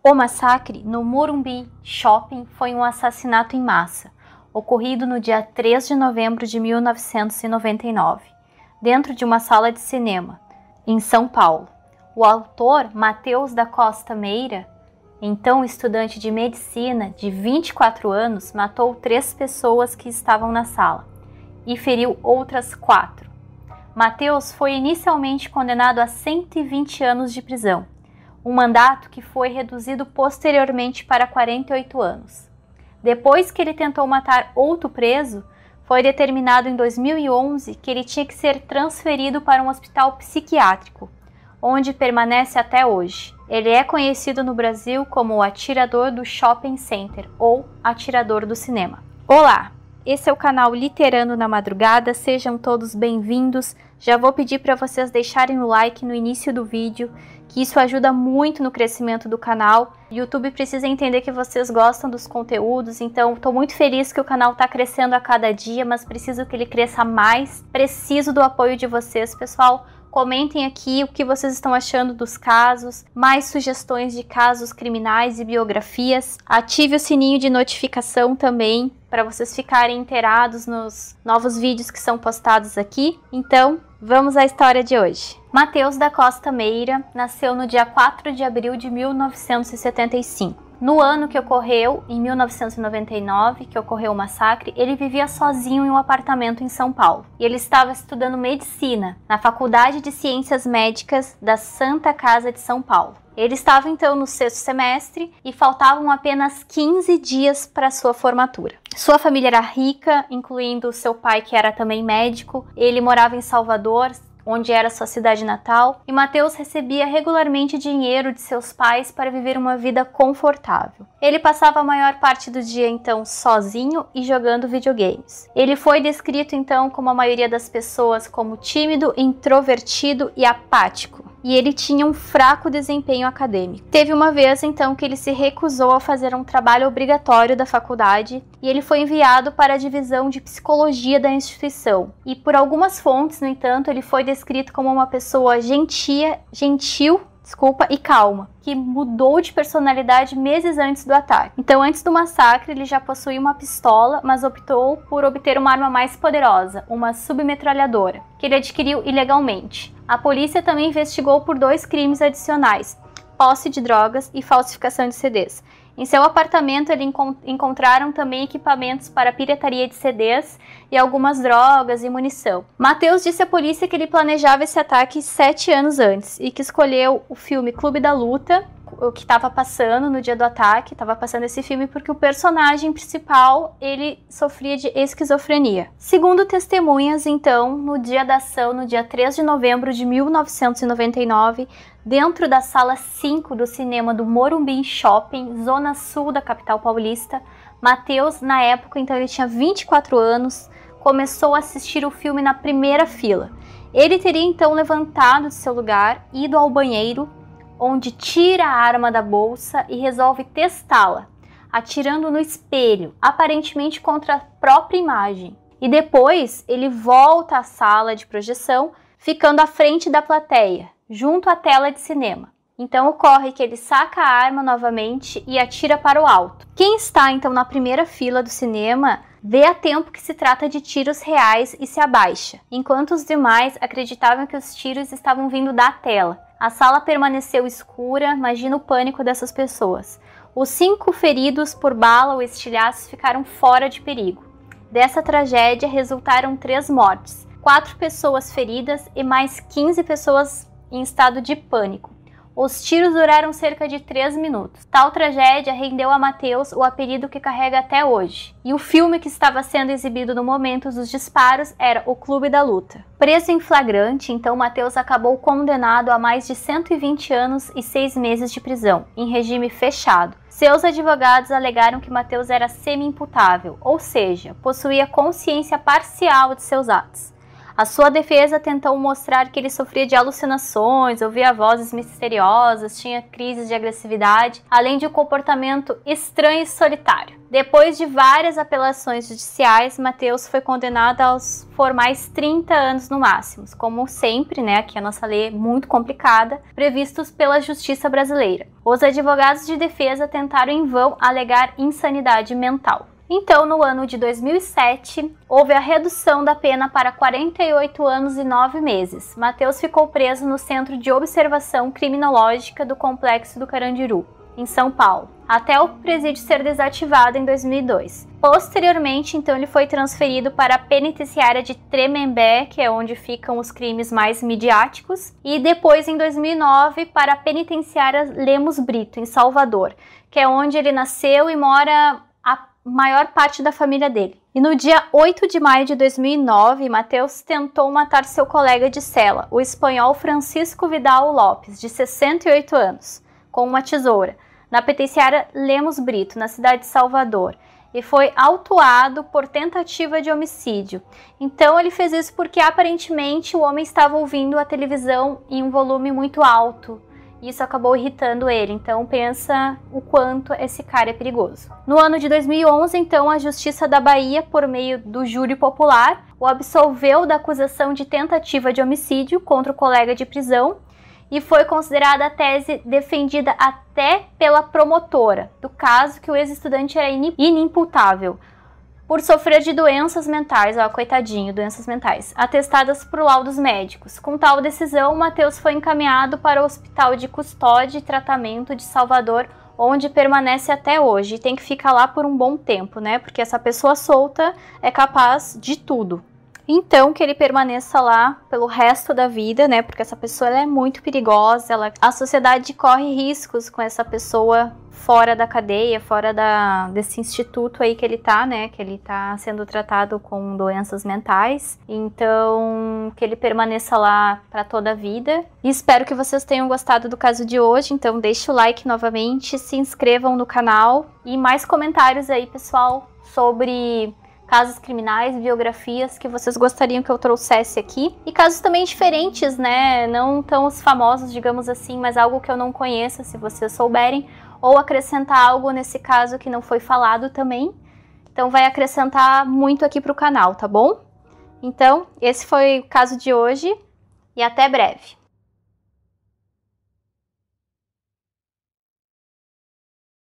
O massacre no Morumbi Shopping foi um assassinato em massa, ocorrido no dia 3 de novembro de 1999, dentro de uma sala de cinema, em São Paulo. O autor, Mateus da Costa Meira, então estudante de medicina de 24 anos, matou três pessoas que estavam na sala e feriu outras quatro. Mateus foi inicialmente condenado a 120 anos de prisão um mandato que foi reduzido posteriormente para 48 anos. Depois que ele tentou matar outro preso, foi determinado em 2011 que ele tinha que ser transferido para um hospital psiquiátrico, onde permanece até hoje. Ele é conhecido no Brasil como o atirador do shopping center ou atirador do cinema. Olá, esse é o canal Literando na Madrugada, sejam todos bem-vindos. Já vou pedir para vocês deixarem o like no início do vídeo que isso ajuda muito no crescimento do canal. O YouTube precisa entender que vocês gostam dos conteúdos, então estou muito feliz que o canal está crescendo a cada dia, mas preciso que ele cresça mais. Preciso do apoio de vocês, pessoal. Comentem aqui o que vocês estão achando dos casos, mais sugestões de casos criminais e biografias. Ative o sininho de notificação também para vocês ficarem inteirados nos novos vídeos que são postados aqui. Então, vamos à história de hoje. Mateus da Costa Meira nasceu no dia 4 de abril de 1975. No ano que ocorreu, em 1999, que ocorreu o massacre, ele vivia sozinho em um apartamento em São Paulo. E ele estava estudando medicina na Faculdade de Ciências Médicas da Santa Casa de São Paulo. Ele estava então no sexto semestre e faltavam apenas 15 dias para sua formatura. Sua família era rica, incluindo seu pai, que era também médico. Ele morava em Salvador, onde era sua cidade natal, e Mateus recebia regularmente dinheiro de seus pais para viver uma vida confortável. Ele passava a maior parte do dia então sozinho e jogando videogames. Ele foi descrito então como a maioria das pessoas como tímido, introvertido e apático e ele tinha um fraco desempenho acadêmico. Teve uma vez então que ele se recusou a fazer um trabalho obrigatório da faculdade e ele foi enviado para a divisão de psicologia da instituição. E por algumas fontes, no entanto, ele foi descrito como uma pessoa gentia, gentil desculpa, e calma, que mudou de personalidade meses antes do ataque. Então, antes do massacre, ele já possuía uma pistola, mas optou por obter uma arma mais poderosa, uma submetralhadora, que ele adquiriu ilegalmente. A polícia também investigou por dois crimes adicionais: posse de drogas e falsificação de CDs. Em seu apartamento, ele encontraram também equipamentos para pirataria de CDs e algumas drogas e munição. Mateus disse à polícia que ele planejava esse ataque sete anos antes e que escolheu o filme Clube da Luta o que estava passando no dia do ataque, estava passando esse filme porque o personagem principal, ele sofria de esquizofrenia. Segundo testemunhas, então, no dia da ação, no dia 3 de novembro de 1999, dentro da sala 5 do cinema do Morumbi Shopping, zona sul da capital paulista, Matheus, na época, então ele tinha 24 anos, começou a assistir o filme na primeira fila. Ele teria então levantado de seu lugar, ido ao banheiro, onde tira a arma da bolsa e resolve testá-la, atirando no espelho, aparentemente contra a própria imagem. E depois ele volta à sala de projeção, ficando à frente da plateia, junto à tela de cinema. Então ocorre que ele saca a arma novamente e atira para o alto. Quem está então na primeira fila do cinema vê a tempo que se trata de tiros reais e se abaixa, enquanto os demais acreditavam que os tiros estavam vindo da tela. A sala permaneceu escura, imagina o pânico dessas pessoas. Os cinco feridos por bala ou estilhaços ficaram fora de perigo. Dessa tragédia resultaram três mortes, quatro pessoas feridas e mais 15 pessoas em estado de pânico. Os tiros duraram cerca de 3 minutos. Tal tragédia rendeu a Mateus o apelido que carrega até hoje. E o filme que estava sendo exibido no momento dos disparos era O Clube da Luta. Preso em flagrante, então Mateus acabou condenado a mais de 120 anos e 6 meses de prisão, em regime fechado. Seus advogados alegaram que Mateus era semi-imputável, ou seja, possuía consciência parcial de seus atos. A sua defesa tentou mostrar que ele sofria de alucinações, ouvia vozes misteriosas, tinha crises de agressividade, além de um comportamento estranho e solitário. Depois de várias apelações judiciais, Mateus foi condenado aos formais 30 anos no máximo, como sempre, né, aqui a nossa lei é muito complicada, previstos pela justiça brasileira. Os advogados de defesa tentaram em vão alegar insanidade mental. Então, no ano de 2007, houve a redução da pena para 48 anos e 9 meses. Mateus ficou preso no Centro de Observação Criminológica do Complexo do Carandiru, em São Paulo, até o presídio ser desativado em 2002. Posteriormente, então, ele foi transferido para a penitenciária de Tremembé, que é onde ficam os crimes mais midiáticos, e depois, em 2009, para a penitenciária Lemos Brito, em Salvador, que é onde ele nasceu e mora maior parte da família dele. E no dia 8 de maio de 2009, Mateus tentou matar seu colega de cela, o espanhol Francisco Vidal Lopes, de 68 anos, com uma tesoura, na penitenciária Lemos Brito, na cidade de Salvador, e foi autuado por tentativa de homicídio. Então ele fez isso porque aparentemente o homem estava ouvindo a televisão em um volume muito alto isso acabou irritando ele, então pensa o quanto esse cara é perigoso. No ano de 2011, então, a Justiça da Bahia, por meio do júri popular, o absolveu da acusação de tentativa de homicídio contra o colega de prisão e foi considerada a tese defendida até pela promotora do caso que o ex-estudante era inimputável por sofrer de doenças mentais, ó, coitadinho, doenças mentais, atestadas por laudos médicos. Com tal decisão, Mateus foi encaminhado para o Hospital de Custódia e Tratamento de Salvador, onde permanece até hoje. E tem que ficar lá por um bom tempo, né? Porque essa pessoa solta é capaz de tudo. Então, que ele permaneça lá pelo resto da vida, né? Porque essa pessoa é muito perigosa, ela, a sociedade corre riscos com essa pessoa fora da cadeia, fora da, desse instituto aí que ele tá, né? Que ele tá sendo tratado com doenças mentais. Então, que ele permaneça lá para toda a vida. E espero que vocês tenham gostado do caso de hoje. Então, deixe o like novamente, se inscrevam no canal e mais comentários aí, pessoal, sobre casos criminais, biografias que vocês gostariam que eu trouxesse aqui. E casos também diferentes, né? Não tão os famosos, digamos assim, mas algo que eu não conheça, se vocês souberem. Ou acrescentar algo nesse caso que não foi falado também. Então vai acrescentar muito aqui para o canal, tá bom? Então, esse foi o caso de hoje e até breve.